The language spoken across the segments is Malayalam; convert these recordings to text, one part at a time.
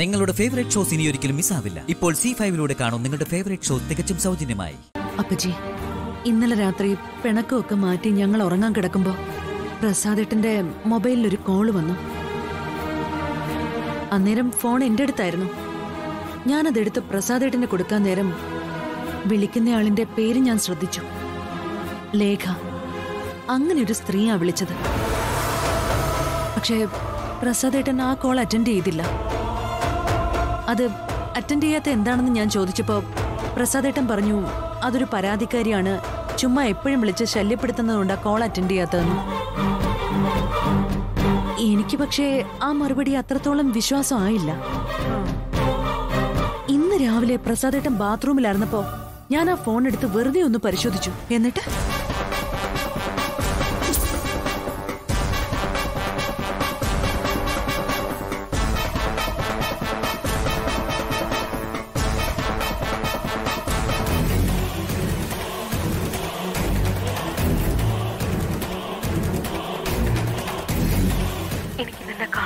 നിങ്ങളുടെ ഫേവറേറ്റ് ഷോസ് ഇനി ഒരിക്കലും മിസ്സാവില്ല ഇപ്പോൾ സി ഫൈവിലൂടെ കാണും നിങ്ങളുടെ ഫേവറേറ്റ് ഷോ തികച്ചും സൗജന്യമായി. അപ്പജി ഇന്നലെ രാത്രി പിണക്കമൊക്കെ മാറ്റി ഞങ്ങൾ ഉറങ്ങാൻ കിടക്കുമ്പോ പ്രസാദേട്ടന്റെ മൊബൈലിൽ ഒരു കോൾ വന്നു. അന്നേരം ഫോൺ എന്റെ അടുത്തായിരുന്നു. ഞാനതെടുത്ത് പ്രസാദേട്ടന് കൊടുക്കാൻ നേരം വിളിക്കുന്നയാളിന്റെ പേര് ഞാൻ ശ്രദ്ധിച്ചു. ലേഖ അങ്ങനെ ഒരു സ്ത്രീയാ വിളിച്ചത്. പക്ഷേ പ്രസാദേട്ടൻ ആ കോൾ അറ്റൻഡ് ചെയ്തില്ല. അത് അറ്റൻഡ് ചെയ്യാത്ത എന്താണെന്ന് ഞാൻ ചോദിച്ചപ്പോൾ പ്രസാദേട്ടൻ പറഞ്ഞു അതൊരു പരാതിക്കാരിയാണ്. ചുമ്മാ എപ്പോഴും വിളിച്ച് ശല്യപ്പെടുത്തുന്നതുകൊണ്ട് കോൾ അറ്റൻഡ് ചെയ്യാത്തതെന്ന്. എനിക്ക് പക്ഷേ ആ മറുപടി അത്രത്തോളം വിശ്വാസം ആയില്ല. ഇന്ന് രാവിലെ പ്രസാദേട്ടൻ ബാത്റൂമിലായിരുന്നപ്പോ ഞാൻ ആ ഫോൺ എടുത്ത് വെറുതെ ഒന്ന് പരിശോധിച്ചു. എന്നിട്ട്?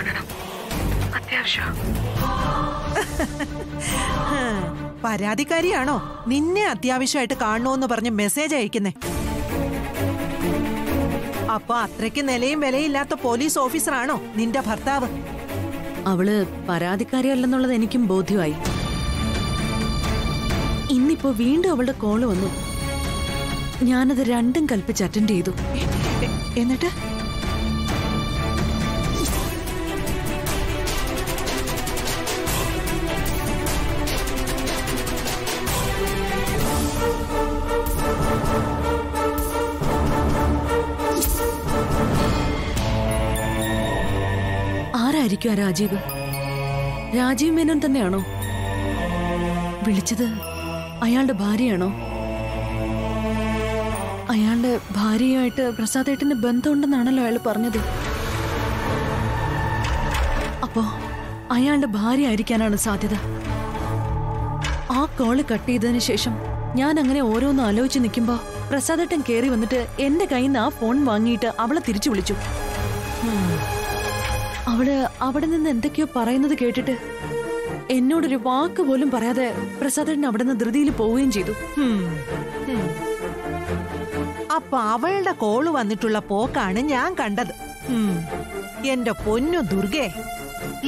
കാണണം. അത്യാവശ്യം. പരാതിക്കാരിയാണോ? നിന്നെ അത്യാവശ്യമായിട്ട് കാണണോന്ന് പറഞ്ഞ് മെസ്സേജ് അയക്കുന്നേ. അപ്പൊ അത്രയ്ക്ക് നിലയും വിലയില്ലാത്ത പോലീസ് ഓഫീസറാണോ നിന്റെ ഭർത്താവ്? അവൾ പരാതിക്കാരിയല്ലെന്നുള്ളത് എനിക്കും ബോധ്യമായി. ഇന്നിപ്പോ വീണ്ടും അവളുടെ കോൾ വന്നു. ഞാനത് രണ്ടും കൽപ്പിച്ച് അറ്റൻഡ് ചെയ്തു. എന്നിട്ട്? ആരായിരിക്കും ആ രാജീവ്? രാജീവ് മേനോൻ തന്നെയാണോ? വിളിച്ചത് അയാളുടെ ഭാര്യയാണോ? അയാളുടെ ഭാര്യയുമായിട്ട് പ്രസാദേട്ടന് ബന്ധമുണ്ടെന്നാണല്ലോ അയാൾ പറഞ്ഞത്. അപ്പോ അയാളുടെ ഭാര്യ ആയിരിക്കാനാണ് സാധ്യത. ആ കോൾ കട്ട് ചെയ്തതിന് ശേഷം ഞാൻ അങ്ങനെ ഓരോന്ന് ആലോചിച്ച് നിൽക്കുമ്പോ പ്രസാദേട്ടൻ കയറി വന്നിട്ട് എന്റെ കയ്യിൽ നിന്ന് ആ ഫോൺ വാങ്ങിയിട്ട് അവളെ തിരിച്ചു വിളിച്ചു. അവൾ അവിടെ നിന്ന് എന്തൊക്കെയോ പറയുന്നത് കേട്ടിട്ട് എന്നോടൊരു വാക്ക് പോലും പറയാതെ പ്രസാദേട്ടൻ അവിടെ നിന്ന് ധൃതിയിൽ പോവുകയും ചെയ്തു. അപ്പൊ അവളുടെ കോൾ വന്നിട്ടുള്ള പോക്കാണ് ഞാൻ കണ്ടത്. എന്റെ പൊന്നു ദുർഗേ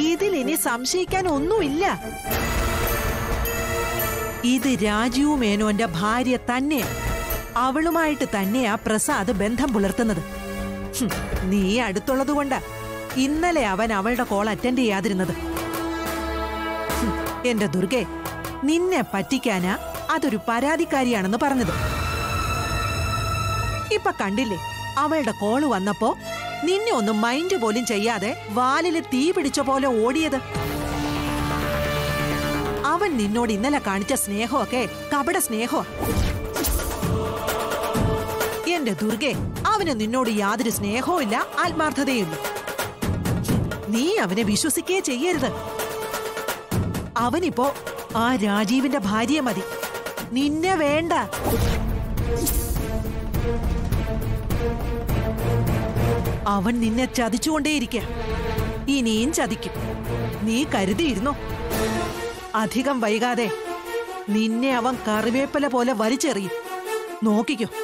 ഇതിലിനി സംശയിക്കാൻ ഒന്നുമില്ല. ഇത് രാജീവ് മേനോന്റെ ഭാര്യ തന്നെയാണ് അവളുമായിട്ട് തന്നെയാ പ്രസാദ് ബന്ധം പുലർത്തുന്നത്. നീ അടുത്തുള്ളത് അടുത്തുള്ളതുകൊണ്ടാ ഇന്നലെ അവൻ അവളുടെ കോൾ അറ്റൻഡ് ചെയ്യാതിരുന്നത്. എന്റെ ദുർഗെ നിന്നെ പറ്റിക്കാനാ അതൊരു പരാതിക്കാരിയാണെന്ന് പറഞ്ഞത്. ഇപ്പൊ കണ്ടില്ലേ അവളുടെ കോൾ വന്നപ്പോ നിന്നെ ഒന്ന് മൈൻഡ് പോലും ചെയ്യാതെ വാലിൽ തീ പിടിച്ച പോലെ ഓടിയത്. അവൻ നിന്നോട് ഇന്നലെ കാണിച്ച സ്നേഹമൊക്കെ കപട സ്നേഹമാ. എന്റെ ദുർഗെ അവന് നിന്നോട് യാതൊരു സ്നേഹവും ഇല്ല ആത്മാർത്ഥതയുമില്ല. നീ അവനെ വിശ്വസിക്കേ ചെയ്യരുത്. അവനിപ്പോ ആ രാജീവിന്റെ ഭാര്യ മതി. നിന്നെ വേണ്ട. അവൻ നിന്നെ ചതിച്ചുകൊണ്ടേയിരിക്ക. ഇനിയും ചതിക്കും. നീ കരുതിയിരുന്നോ? അധികം വൈകാതെ നിന്നെ അവൻ കറിവേപ്പല പോലെ വലിച്ചെറിയും. നോക്കിക്കോ.